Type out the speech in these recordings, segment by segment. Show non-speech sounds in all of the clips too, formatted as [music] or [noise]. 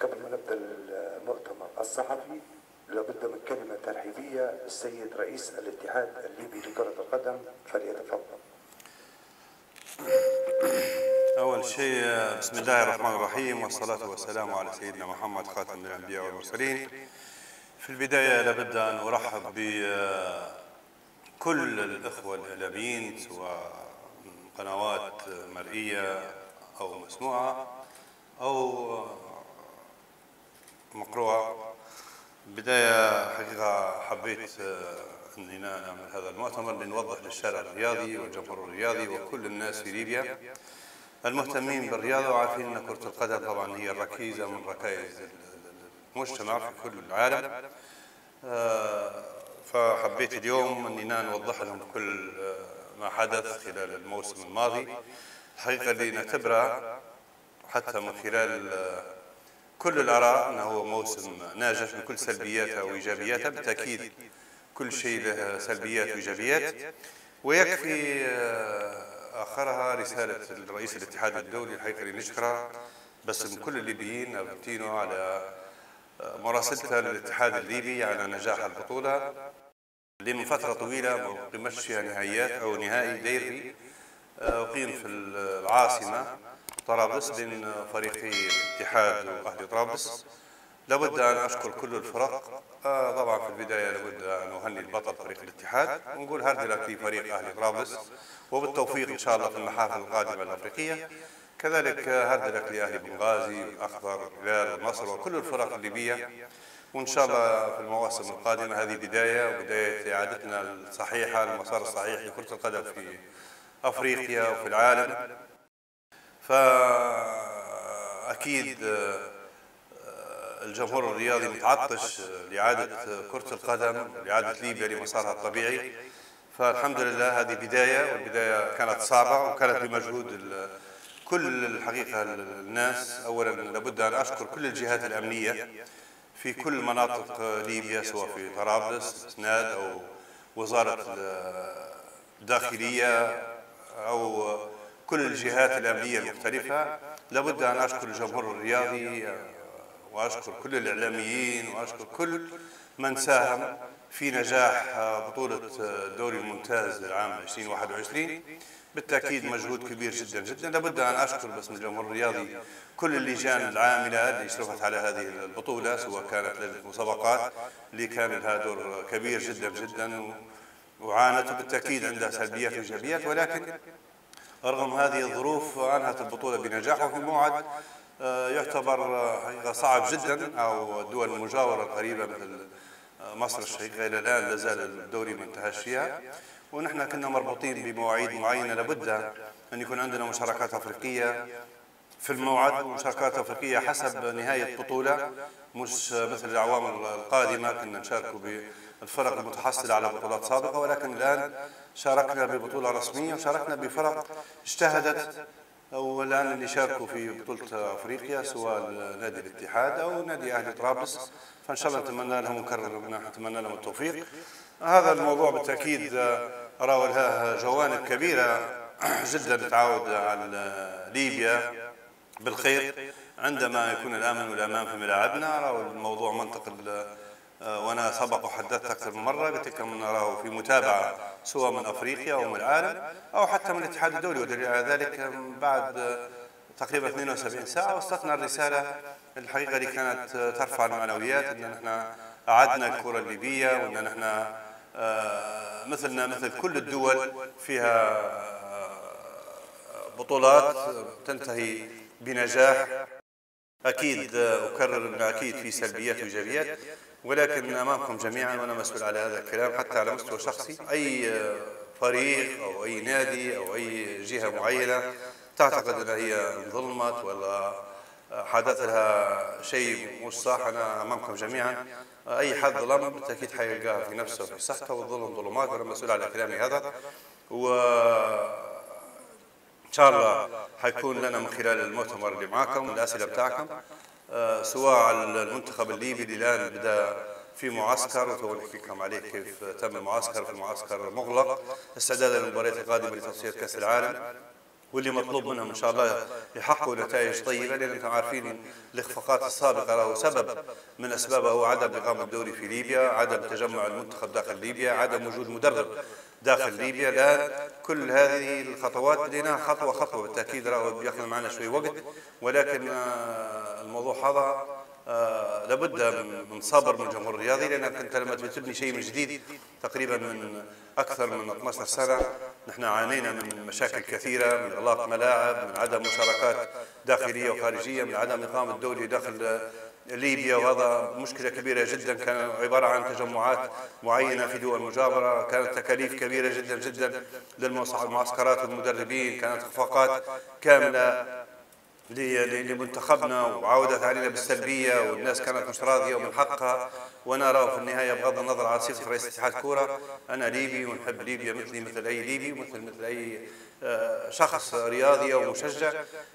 قبل ما نبدأ المؤتمر الصحفي لابد من كلمة ترحيبية السيد رئيس الاتحاد الليبي لكرة القدم فليتفضل. أول شيء بسم الله الرحمن الرحيم والصلاة والسلام على سيدنا محمد خاتم الأنبياء والمرسلين في البداية لابد أن أرحب بكل الإخوة الإعلاميين سواء قنوات مرئية أو مسموعة أو مقروءة بداية حقيقة حبيت أني نعمل هذا المؤتمر لنوضح للشارع الرياضي والجمهور الرياضي وكل الناس في ليبيا المهتمين بالرياضة وعارفين أن كرة القدم طبعا هي الركيزة من ركائز المجتمع في كل العالم. آه، فحبيت اليوم أني نوضح لهم كل ما حدث خلال الموسم الماضي. الحقيقة اللي نعتبرها حتى من خلال كل الآراء أنه هو موسم ناجح بكل سلبياته وإيجابياته. بالتأكيد كل شيء له سلبيات وإيجابيات. ويكفي آه، آخرها رسالة الرئيس الاتحاد الدولي الحقيقة اللي نشكرها بس من كل الليبيين أبتينو على آه، مراسلته للاتحاد الليبي على نجاح البطولة. من فترة طويلة ما فيها نهائيات أو نهائي ديربي. آه، أقيم في العاصمة طرابلس بين فريقي الاتحاد وأهلي طرابلس. لابد أن أشكر كل الفرق. آه طبعا في البداية لابد أن أهني البطل فريق الاتحاد ونقول hard luck في فريق أهلي طرابلس؟ وبالتوفيق إن شاء الله في المحافل القادمة الأفريقية. كذلك hard luck لأهلي بنغازي والأخضر والهلال والنصر وكل الفرق الليبية. وإن شاء الله في المواسم القادمة هذه بداية وبداية إعادتنا الصحيحة المسار الصحيح لكرة القدم في أفريقيا وفي العالم. فأكيد الجمهور الرياضي متعطش لإعادة كرة القدم لإعادة ليبيا لمسارها الطبيعي. فالحمد لله هذه بداية والبداية كانت صعبة وكانت بمجهود كل الحقيقة الناس. أولا لابد أن أشكر كل الجهات الأمنية في كل مناطق ليبيا سواء في طرابلس سناد أو وزارة الداخلية أو كل الجهات الأمنية المختلفة. لابد أن أشكر الجمهور الرياضي وأشكر كل الإعلاميين وأشكر كل من ساهم في نجاح بطولة الدوري الممتاز للعام 2021 بالتأكيد مجهود كبير جدا. جدا. لابد أن أشكر باسم الجمهور الرياضي كل اللجان العاملة اللي أشرفت على هذه البطولة سواء كانت لجنة مسابقات اللي كان لها دور كبير جدا جدا وعانت بالتأكيد عندها سلبيات وإيجابيات ولكن رغم هذه الظروف أنهت البطولة بنجاح وفي موعد يعتبر صعب جدا أو الدول المجاورة القريبة مثل مصر الشقيقة إلى الآن لازال الدوري ما انتهاش فيها ونحن كنا مربوطين بمواعيد معينة لابد أن يكون عندنا مشاركات أفريقية في الموعد ومشاركات أفريقية حسب نهاية بطولة مش مثل الأعوام القادمة كنا نشارك بالفرق المتحصلة على بطولات سابقة ولكن الآن شاركنا ببطولة رسمية وشاركنا بفرق اجتهدت والان اللي شاركوا في بطولة أفريقيا سواء نادي الاتحاد أو نادي أهلي طرابلس. فإن شاء الله نتمنى لهم نكرر نتمنى لهم التوفيق. هذا الموضوع بالتأكيد راوا لها جوانب كبيرة جدا تعود على ليبيا بالخير. عندما يكون الآمن والأمان في ملاعبنا راوا الموضوع منطق وأنا سبق وحدثت أكثر من مرة قلت لكم نراه في متابعة سواء من أفريقيا أو من العالم أو حتى من الاتحاد الدولي ودليل على ذلك بعد تقريبا 72 ساعة وصلتنا الرسالة الحقيقة اللي كانت ترفع المعنويات إن نحن أعدنا الكرة الليبية وإن نحن مثلنا مثل كل الدول فيها بطولات تنتهي بنجاح. أكيد أكرر إن أكيد في سلبيات وإيجابيات ولكن أمامكم جميعا وأنا مسؤول على هذا الكلام حتى على مستوى شخصي أي فريق أو أي نادي أو أي جهة معينة تعتقد ان هي ظلمت ولا حدث لها شيء مش صح؟ أنا أمامكم جميعا أي حد ظلم بالتأكيد حيلقاها في نفسه وفي صحته والظلم ظلمات وأنا مسؤول على كلامي هذا. و إن شاء الله حيكون لنا من خلال المؤتمر اللي معاكم الأسئلة بتاعكم. سواء على المنتخب الليبي اللي الان بدا في معسكر وتو نحكي لكم عليه كيف تم المعسكر في المعسكر مغلق. استعدادا للمباريات القادمة لتصفيه كأس العالم واللي مطلوب منهم إن شاء الله يحققوا نتائج طيبة لأن أنتم عارفين الإخفاقات السابقة له سبب من اسبابها هو عدم إقامة الدوري في ليبيا، عدم تجمع المنتخب داخل ليبيا، عدم وجود مدرب داخل ليبيا، الآن. كل هذه الخطوات بديناها خطوة خطوة بالتأكيد راهو بياخذ معنا شوي وقت. ولكن آه، الموضوع هذا آه لابد من صبر من الجمهور الرياضي لأنك أنت لما تبني شيء من جديد تقريبا من أكثر من 12 سنة نحن عانينا من مشاكل كثيرة من إغلاق ملاعب من عدم مشاركات داخلية وخارجية من عدم اقامه الدوري داخل ليبيا وهذا مشكلة كبيرة جدا كان عبارة عن تجمعات معينة في دول مجاوره كانت تكاليف كبيرة جدا جدا للمعسكرات والمدربين كانت اخفاقات كاملة. لمنتخبنا وعودت علينا بالسلبية والناس كانت مش راضيه ومن حقها وأنا ارى في النهاية بغض النظر عن صفه رئيس اتحاد كورة. أنا ليبي ونحب ليبيا مثلي مثل أي ليبي ومثل مثل أي آه، شخص رياضي أو مشجع.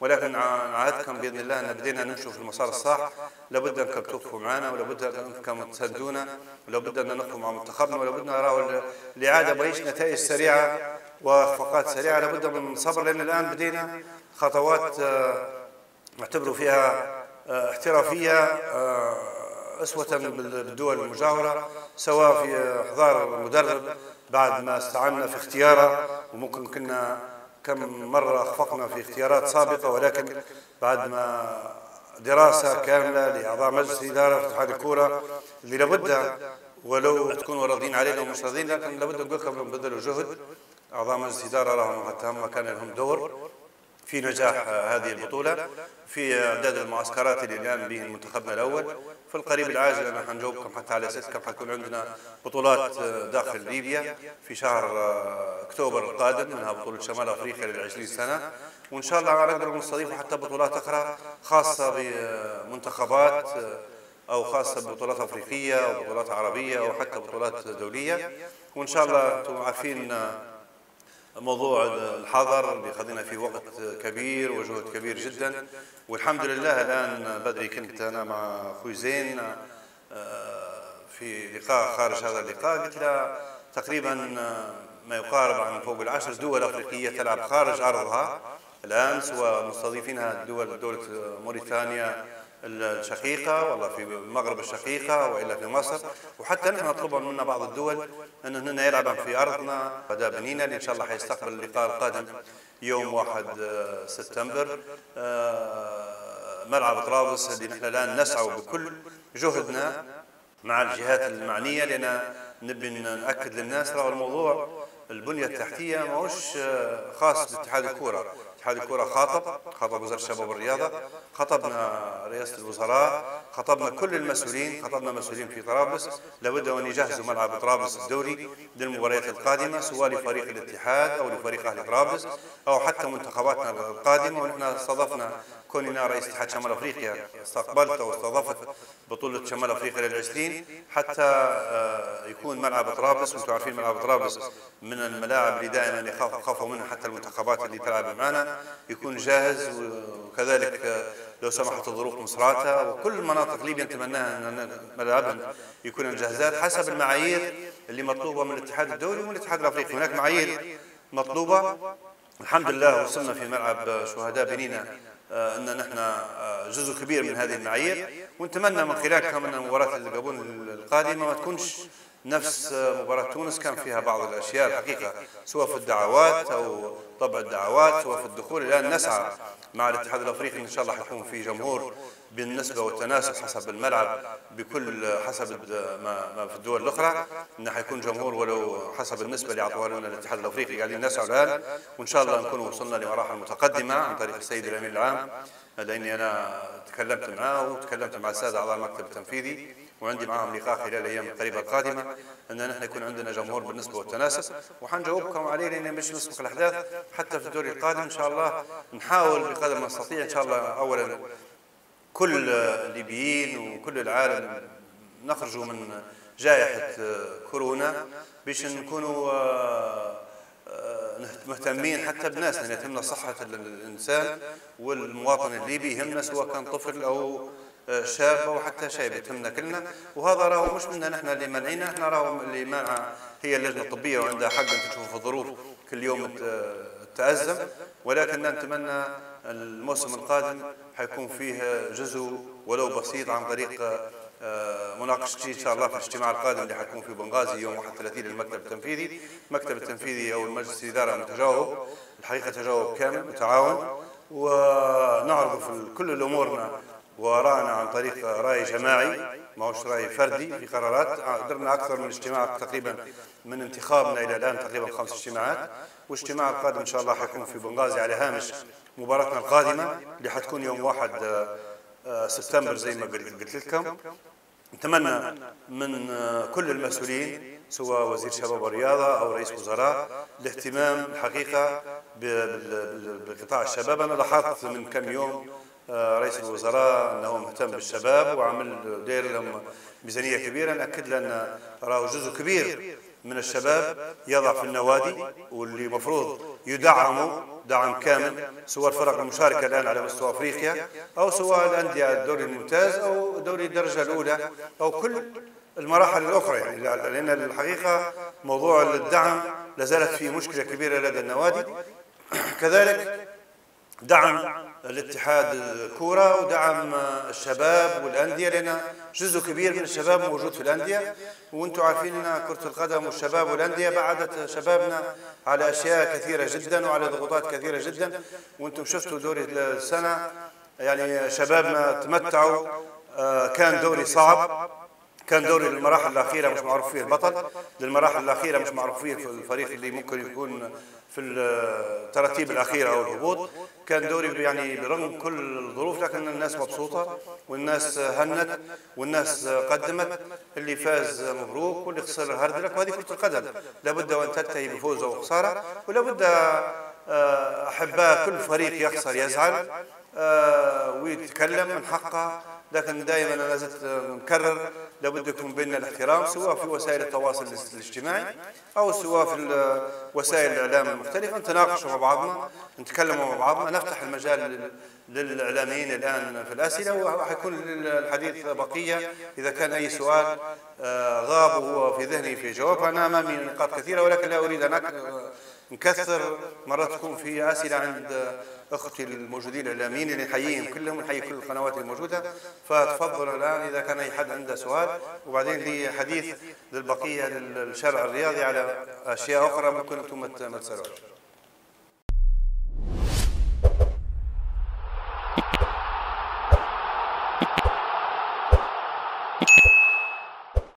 ولكن نعهدكم بإذن الله أن بدينا نمشي في المسار الصح. لابد انكم توقفوا معنا ولابد انكم تساندونا ولابد أن نقفوا مع منتخبنا. ولابد أن نرى الاعاده بايش نتائج سريعة واخفاقات سريعة. لابد من صبر لأن الآن بدينا خطوات آه، نعتبر فيها آه، احترافية آه، أسوة بالدول المجاورة سواء في إحضار المدرب بعد ما استعنا في اختياره وممكن كنا كم مرة أخفقنا في اختيارات سابقة ولكن بعد ما دراسة كاملة لأعضاء مجلس الإدارة في اتحاد الكورة اللي لابد ولو تكونوا راضين علينا ومش راضين لكن لابد نقول لكم نبذلوا جهد أعضاء مجلس الإدارة لهم كان لهم دور. في نجاح هذه البطولة في إعداد المعسكرات اللي الآن به منتخبنا الأول. في القريب العاجل أنا حنجاوبكم حتى على أساس كم حتكون عندنا بطولات داخل ليبيا. في شهر أكتوبر القادم منها بطولة شمال أفريقيا للعشرين سنة. وإن شاء الله نقدر نستضيف حتى بطولات أخرى خاصة بمنتخبات أو خاصة ببطولات أفريقية أو بطولات عربية أو حتى بطولات دولية. وإن شاء الله أنتم عارفين موضوع الحظر خذينا فيه وقت كبير وجهد كبير جدا. والحمد لله الآن بدري كنت أنا مع أخوي زين آه، في لقاء خارج هذا اللقاء. قلت له تقريبا ما يقارب عن فوق العشر دول أفريقية تلعب خارج أرضها. الآن سواء مستضيفينها دول دولة موريتانيا الشقيقة ولا في المغرب الشقيقة وإلا في مصر. وحتى نحن نطلب منا بعض الدول أن هن يلعبن في أرضنا. غدا بنينا اللي إن شاء الله حيستقبل اللقاء القادم يوم 1 آه، سبتمبر. آه، ملعب طرابلس اللي نحن الآن نسعى بكل جهدنا مع الجهات المعنية لأن نبي نأكد للناس راه الموضوع. البنية التحتية ماهوش آه، خاص باتحاد الكورة. اتحاد الكرة خاطب خاطب وزارة الشباب والرياضة خطبنا رئاسة الوزراء خطبنا كل المسؤولين خطبنا مسؤولين في طرابلس. لابد أن يجهزوا ملعب طرابلس الدوري للمباريات القادمة سواء لفريق الاتحاد أو لفريق أهل طرابلس أو حتى منتخباتنا القادمة. ونحن استضفنا كوننا رئيس اتحاد شمال أفريقيا. استقبلت واستضفت بطولة شمال أفريقيا للعشرين. حتى آه، يكون ملعب طرابلس وأنتم عارفين ملعب طرابلس من الملاعب اللي دائما يخافوا منها حتى المنتخبات اللي تلعب معنا. يكون جاهز وكذلك آه، لو سمحت الظروف مصراتة وكل المناطق ليبيا نتمناها إن ملاعبها يكون جاهزات حسب المعايير اللي مطلوبة من الاتحاد الدولي ومن الاتحاد الأفريقي. هناك معايير مطلوبة. الحمد لله وصلنا في ملعب شهداء بنينا. آه، أن نحن آه، جزء كبير من هذه المعايير ونتمنى من خلال كمان المباراه الجابون القادمة ما تكونش نفس مباراة تونس كان فيها بعض الأشياء الحقيقة سواء في الدعوات أو طبع الدعوات سواء في الدخول. الآن نسعى مع الاتحاد الأفريقي إن شاء الله حيكون في جمهور بالنسبة والتناسب حسب الملعب بكل حسب ما في الدول الأخرى إن حيكون جمهور ولو حسب النسبة اللي أعطوها لنا الاتحاد الأفريقي. قاعدين نسعى الآن وإن شاء الله نكون وصلنا لمراحل متقدمة عن طريق السيد الأمين العام لأني أنا تكلمت معه وتكلمت مع السادة أعضاء المكتب التنفيذي وعندي معهم لقاء خلال الأيام القريبة القادمة إن نحن يكون عندنا جمهور بالنسبة والتناسب وحنجاوبكم عليه لأن مش نسبق الأحداث حتى في الدوري القادم إن شاء الله نحاول بقدر ما نستطيع إن شاء الله اولا كل الليبيين وكل العالم نخرجوا من جائحة كورونا باش نكونوا آه، آه، مهتمين حتى بناس لأن يهمنا صحة الإنسان والمواطن الليبي يهمنا سواء كان طفل أو آه، شابه وحتى شايبه تهمنا كلنا. وهذا راهو مش منا نحن اللي منعينا إحنا راهو اللي مانعه هي اللجنة الطبية وعندها حق ان تشوف الظروف كل يوم تأزم. ولكن نتمنى الموسم القادم حيكون فيه جزء ولو بسيط عن طريق آه، مناقشتي إن شاء الله في الاجتماع القادم اللي حيكون في بنغازي يوم 31 للمكتب التنفيذي، المكتب التنفيذي أو المجلس الإدارة متجاوب، الحقيقة تجاوب كامل متعاون ونعرض في كل الأمورنا ورانا عن طريق رأي جماعي. ما هوش رأي فردي في قرارات. قدرنا أكثر من اجتماع تقريبا من انتخابنا إلى الآن تقريبا خمس اجتماعات. واجتماع القادم إن شاء الله حيكون في بنغازي على هامش مباراتنا القادمة اللي حتكون يوم 1 آه، سبتمبر زي ما قلت لكم. نتمنى من كل المسؤولين سواء وزير شباب والرياضه أو رئيس وزراء الاهتمام الحقيقة بقطاع الشباب. أنا لاحظت من كم يوم آه، رئيس الوزراء أنه مهتم بالشباب وعمل داير لهم ميزانية كبيرة. نأكد لنا راه جزء كبير من الشباب يضع في النوادي واللي مفروض يدعموا دعم كامل سواء الفرق المشاركة الآن على مستوى أفريقيا أو سواء الأندية الدوري الممتاز أو دوري الدرجة الأولى أو كل المراحل الأخرى. يعني لأن الحقيقة موضوع الدعم لازالت فيه مشكلة كبيرة لدى النوادي. [clears throat] كذلك دعم الاتحاد الكورة ودعم الشباب والأندية لأن جزء كبير من الشباب موجود في الأندية. وأنتم عارفين أن كرة القدم والشباب والأندية بعدت شبابنا على أشياء كثيرة جدا وعلى ضغوطات كثيرة جدا. وأنتم شفتوا دوري السنة يعني شبابنا تمتعوا آه، كان دوري صعب. كان دوري للمراحل الأخيرة مش معروف فيه البطل للمراحل الأخيرة مش معروف فيه الفريق اللي ممكن يكون في التراتيب الأخيرة أو الهبوط. كان دوري يعني برغم كل الظروف لكن الناس مبسوطة والناس هنت والناس قدمت. اللي فاز مبروك واللي خسر هارد لك وهذه كرة القدم. لابد وأن تنتهي بفوز أو خسارة ولابد آه، أحباء كل فريق يخسر يزعل آه، ويتكلم من حقه. لكن دائما أنا لازلت نكرر لابد يكون بيننا الاحترام سواء في وسائل التواصل الاجتماعي أو سواء في وسائل الإعلام المختلفة. نتناقشوا مع بعضنا نتكلموا مع بعضنا. نفتح المجال للإعلاميين الآن في الأسئلة وحيكون الحديث بقية. إذا كان أي سؤال آه، غاب وهو في ذهني في جواب أنا أمامي نقاط كثيرة ولكن لا أريد أن نكثر مرات تكون في اسئله عند أختي الموجودين الاعلاميين اللي نحييهم كلهم ونحيي كل القنوات الموجودة. فتفضلوا الآن إذا كان اي حد عنده سؤال. وبعدين لي حديث للبقية للشارع الرياضي على أشياء أخرى ممكن أنتم ما تسألوش.